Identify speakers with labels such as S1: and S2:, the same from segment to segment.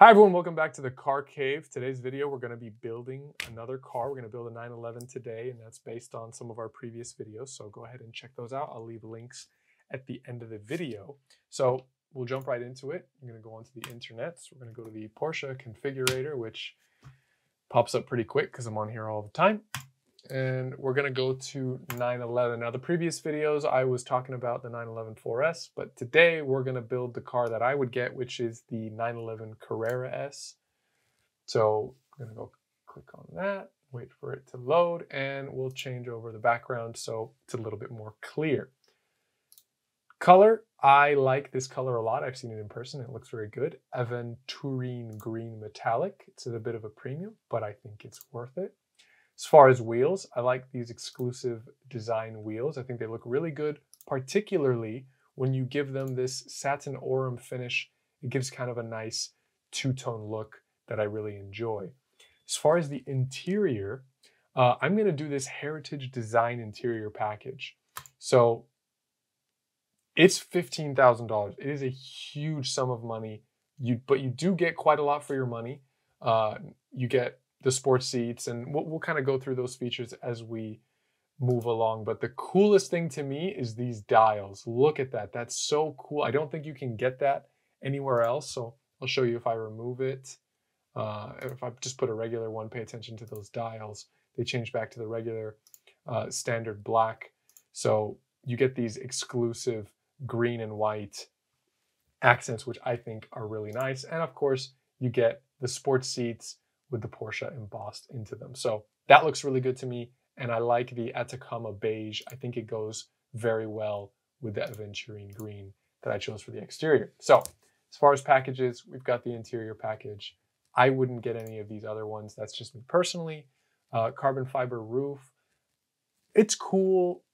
S1: Hi everyone, welcome back to the Car Cave. Today's video, we're gonna be building another car. We're gonna build a 911 today, and that's based on some of our previous videos. So go ahead and check those out. I'll leave links at the end of the video. So we'll jump right into it. I'm gonna go onto the internet. So we're gonna go to the Porsche configurator, which pops up pretty quick because I'm on here all the time and we're going to go to 911. Now, the previous videos, I was talking about the 911 4S, but today we're going to build the car that I would get, which is the 911 Carrera S. So I'm going to go click on that, wait for it to load, and we'll change over the background so it's a little bit more clear. Color, I like this color a lot. I've seen it in person. It looks very good. Aventurine Green Metallic. It's a bit of a premium, but I think it's worth it. As far as wheels, I like these exclusive design wheels. I think they look really good, particularly when you give them this satin aurum finish. It gives kind of a nice two-tone look that I really enjoy. As far as the interior, uh, I'm going to do this Heritage Design interior package. So it's $15,000. It is a huge sum of money, you, but you do get quite a lot for your money. Uh, you get the sports seats, and we'll, we'll kind of go through those features as we move along. But the coolest thing to me is these dials. Look at that. That's so cool. I don't think you can get that anywhere else. So I'll show you if I remove it. Uh, if I just put a regular one, pay attention to those dials. They change back to the regular uh, standard black. So you get these exclusive green and white accents, which I think are really nice. And of course, you get the sports seats with the Porsche embossed into them. So that looks really good to me. And I like the Atacama beige. I think it goes very well with the Aventurine green that I chose for the exterior. So as far as packages, we've got the interior package. I wouldn't get any of these other ones. That's just me personally. Uh, carbon fiber roof. It's cool.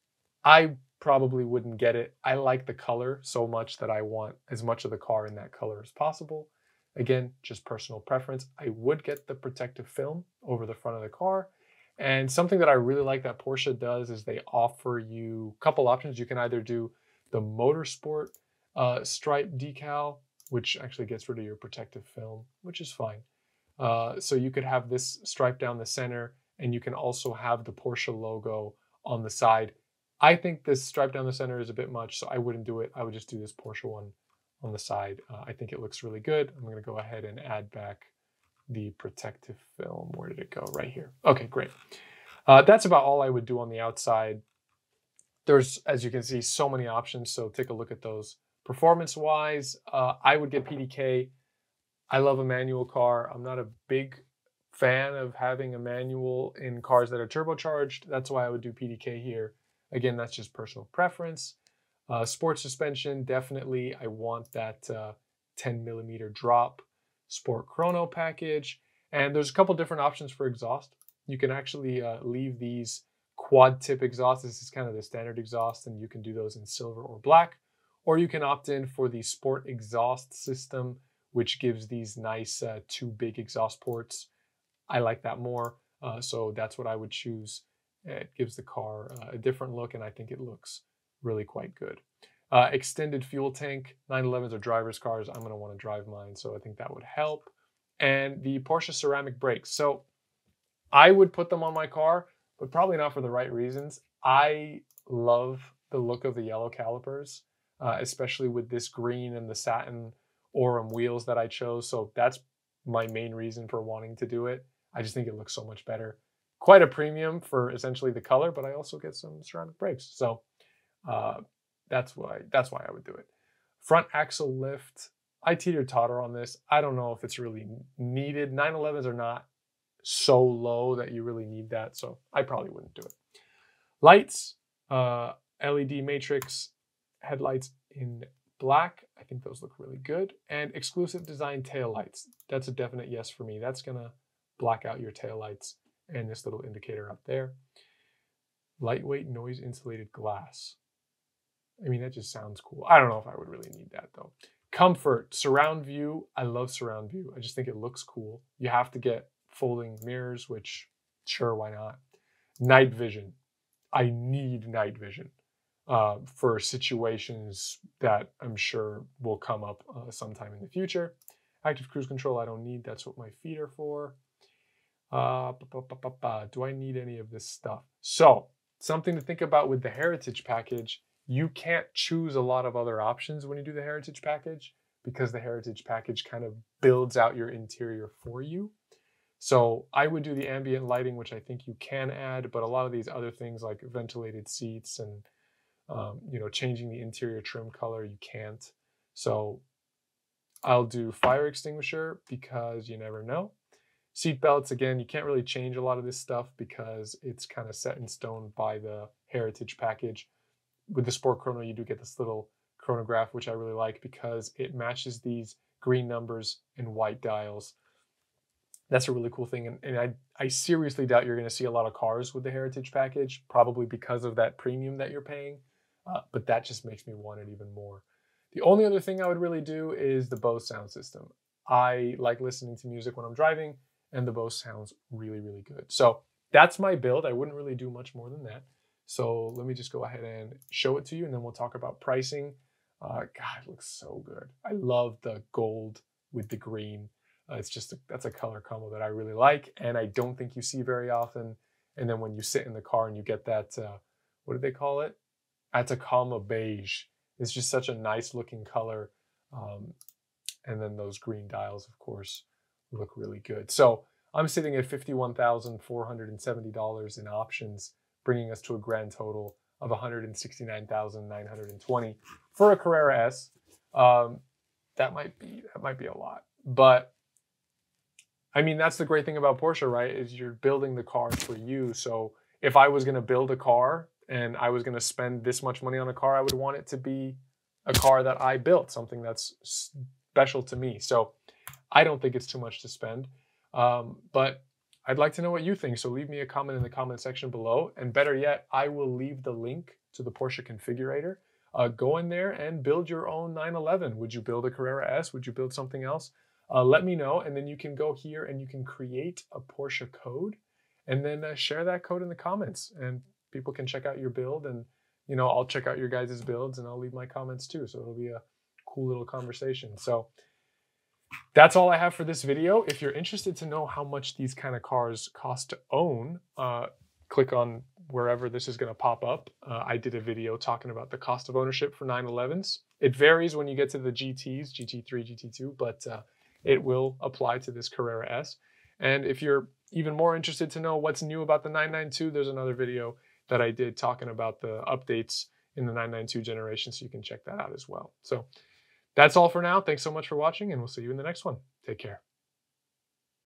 S1: I probably wouldn't get it. I like the color so much that I want as much of the car in that color as possible. Again, just personal preference. I would get the protective film over the front of the car. And something that I really like that Porsche does is they offer you a couple options. You can either do the motorsport uh, stripe decal, which actually gets rid of your protective film, which is fine. Uh, so you could have this stripe down the center, and you can also have the Porsche logo on the side. I think this stripe down the center is a bit much, so I wouldn't do it. I would just do this Porsche one on the side. Uh, I think it looks really good. I'm going to go ahead and add back the protective film. Where did it go? Right here. Okay, great. Uh, that's about all I would do on the outside. There's, as you can see, so many options. So take a look at those. Performance-wise, uh, I would get PDK. I love a manual car. I'm not a big fan of having a manual in cars that are turbocharged. That's why I would do PDK here. Again, that's just personal preference. Uh, sports suspension, definitely. I want that uh, 10 millimeter drop sport chrono package. And there's a couple different options for exhaust. You can actually uh, leave these quad tip exhausts. This is kind of the standard exhaust, and you can do those in silver or black. Or you can opt in for the sport exhaust system, which gives these nice uh, two big exhaust ports. I like that more. Uh, so that's what I would choose. It gives the car uh, a different look, and I think it looks really quite good. Uh, extended fuel tank, 911s are driver's cars. I'm going to want to drive mine, so I think that would help. And the Porsche ceramic brakes. So I would put them on my car, but probably not for the right reasons. I love the look of the yellow calipers, uh, especially with this green and the satin Aurum wheels that I chose. So that's my main reason for wanting to do it. I just think it looks so much better. Quite a premium for essentially the color, but I also get some ceramic brakes. So uh, that's why that's why I would do it. Front axle lift. I teeter totter on this. I don't know if it's really needed. 911s are not so low that you really need that, so I probably wouldn't do it. Lights, uh, LED matrix headlights in black. I think those look really good. And exclusive design tail lights. That's a definite yes for me. That's gonna black out your tail lights and this little indicator up there. Lightweight noise insulated glass. I mean, that just sounds cool. I don't know if I would really need that though. Comfort, surround view. I love surround view. I just think it looks cool. You have to get folding mirrors, which sure, why not? Night vision. I need night vision uh, for situations that I'm sure will come up uh, sometime in the future. Active cruise control, I don't need. That's what my feet are for. Uh, do I need any of this stuff? So, something to think about with the Heritage package, you can't choose a lot of other options when you do the Heritage package because the Heritage package kind of builds out your interior for you. So I would do the ambient lighting, which I think you can add, but a lot of these other things like ventilated seats and um, you know changing the interior trim color, you can't. So I'll do fire extinguisher because you never know. Seat belts, again, you can't really change a lot of this stuff because it's kind of set in stone by the heritage package. With the Sport Chrono, you do get this little chronograph, which I really like because it matches these green numbers and white dials. That's a really cool thing. And, and I, I seriously doubt you're going to see a lot of cars with the heritage package, probably because of that premium that you're paying. Uh, but that just makes me want it even more. The only other thing I would really do is the Bose sound system. I like listening to music when I'm driving, and the Bose sounds really, really good. So that's my build. I wouldn't really do much more than that. So let me just go ahead and show it to you, and then we'll talk about pricing. Uh, God, it looks so good. I love the gold with the green. Uh, it's just a, that's a color combo that I really like, and I don't think you see very often. And then when you sit in the car and you get that, uh, what do they call it? Atacama beige it's just such a nice looking color. Um, and then those green dials, of course, look really good. So I'm sitting at $51,470 in options, bringing us to a grand total of 169,920 for a Carrera S. Um, that might be that might be a lot, but I mean that's the great thing about Porsche, right? Is you're building the car for you. So if I was going to build a car and I was going to spend this much money on a car, I would want it to be a car that I built, something that's special to me. So I don't think it's too much to spend. Um, but I'd like to know what you think. So leave me a comment in the comment section below. And better yet, I will leave the link to the Porsche configurator. Uh, go in there and build your own 911. Would you build a Carrera S? Would you build something else? Uh, let me know. And then you can go here and you can create a Porsche code and then uh, share that code in the comments. And people can check out your build and you know i'll check out your guys' builds and i'll leave my comments too so it'll be a cool little conversation so that's all i have for this video. If you're interested to know how much these kind of cars cost to own uh, click on wherever this is going to pop up. Uh, i did a video talking about the cost of ownership for 911s it varies when you get to the gts gt3 gt2 but uh, it will apply to this carrera s. And if you're even more interested to know what's new about the 992 there's another video that I did talking about the updates in the 992 generation, so you can check that out as well. So that's all for now. Thanks so much for watching, and we'll see you in the next one. Take care.